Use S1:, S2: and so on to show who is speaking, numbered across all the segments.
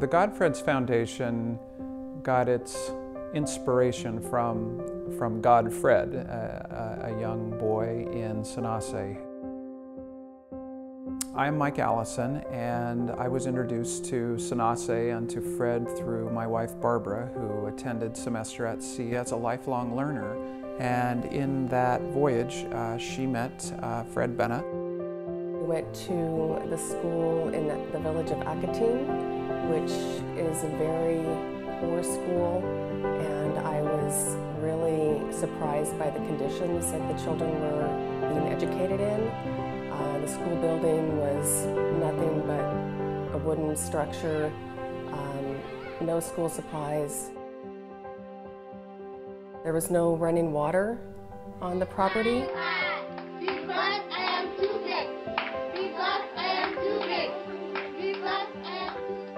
S1: The Godfreds Foundation got its inspiration from, from Godfred, a, a young boy in Senase. I'm Mike Allison, and I was introduced to Senase and to Fred through my wife Barbara, who attended semester at sea as a lifelong learner. And in that voyage, uh, she met uh, Fred Bennett.
S2: We went to the school in the, village of Akatim, which is a very poor school, and I was really surprised by the conditions that the children were being educated in. Uh, the school building was nothing but a wooden structure, um, no school supplies. There was no running water on the property.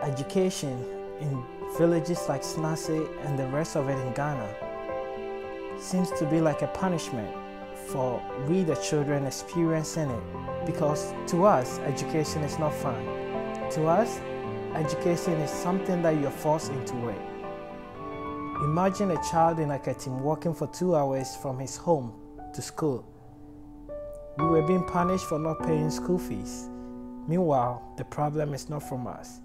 S3: Education in villages like Senase and the rest of it in Ghana seems to be like a punishment for we the children experiencing it because to us education is not fun. To us, education is something that you're forced into it. Imagine a child in a Akatim walking for two hours from his home to school. We were being punished for not paying school fees. Meanwhile, the problem is not from us.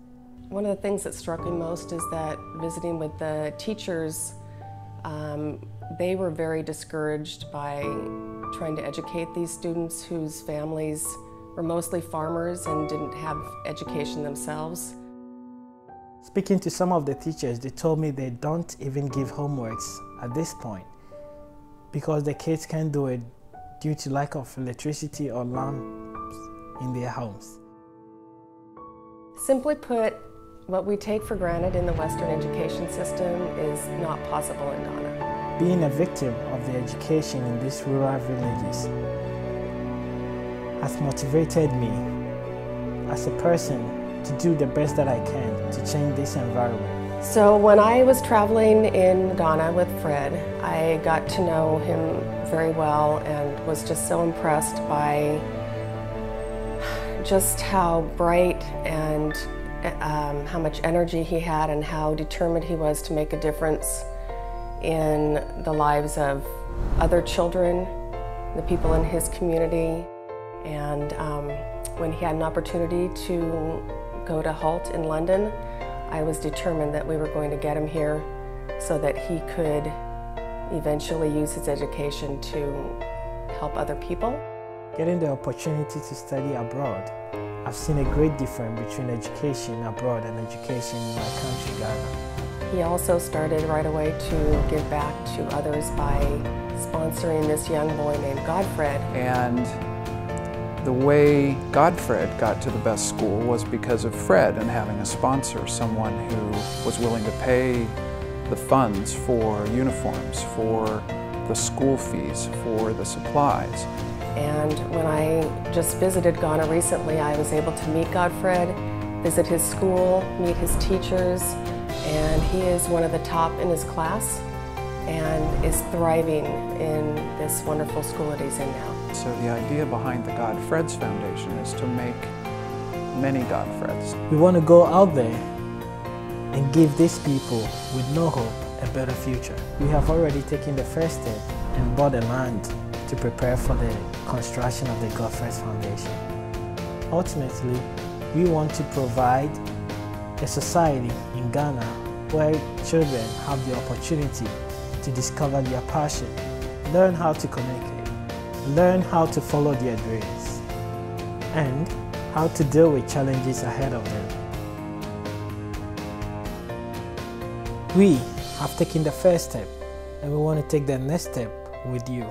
S2: One of the things that struck me most is that visiting with the teachers, um, they were very discouraged by trying to educate these students whose families were mostly farmers and didn't have education themselves.
S3: Speaking to some of the teachers, they told me they don't even give homeworks at this point because the kids can't do it due to lack of electricity or lamps in their homes.
S2: Simply put, what we take for granted in the Western education system is not possible in Ghana.
S3: Being a victim of the education in these rural villages has motivated me as a person to do the best that I can to change this environment.
S2: So when I was traveling in Ghana with Fred, I got to know him very well and was just so impressed by just how bright and um, how much energy he had and how determined he was to make a difference in the lives of other children, the people in his community. And um, when he had an opportunity to go to Hult in London, I was determined that we were going to get him here so that he could eventually use his education to help other people.
S3: Getting the opportunity to study abroad I've seen a great difference between education abroad and education in my country, Ghana.
S2: He also started right away to give back to others by sponsoring this young boy named Godfred.
S1: And the way Godfred got to the best school was because of Fred and having a sponsor, someone who was willing to pay the funds for uniforms, for the school fees, for the supplies.
S2: And when I just visited Ghana recently, I was able to meet Godfred, visit his school, meet his teachers, and he is one of the top in his class and is thriving in this wonderful school that he's in now.
S1: So the idea behind the Godfreds Foundation is to make many Godfreds.
S3: We want to go out there and give these people with no hope a better future. We have already taken the first step and bought the land to prepare for the construction of the Godfreds Foundation. Ultimately, we want to provide a society in Ghana where children have the opportunity to discover their passion, learn how to communicate, learn how to follow their dreams, and how to deal with challenges ahead of them. We have taken the first step and we want to take the next step with you.